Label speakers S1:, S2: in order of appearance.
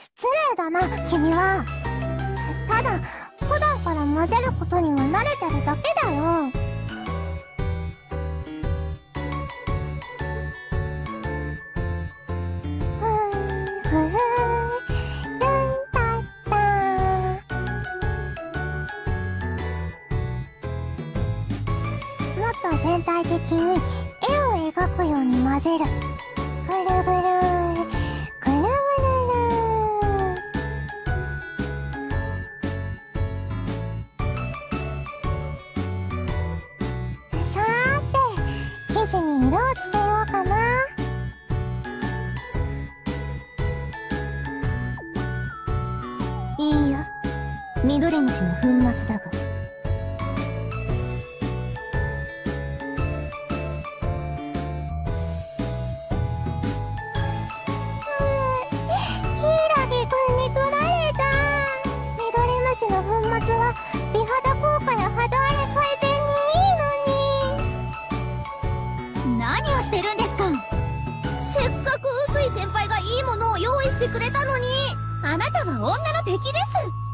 S1: 失礼だな君は。ただ普段から混ぜることには慣れてるだけだよ。もっと全体的に円を描くよう。に混ぜるぐるて生地に色をつけようかな。いいよ。ミドリムシの粉末だが。ヒイラギくんに取られた。ミドリムシの粉末は
S2: 何をしてるんですか？
S3: せっかく薄い先輩がいいものを用意してくれたのに。
S2: あなたは女の敵です。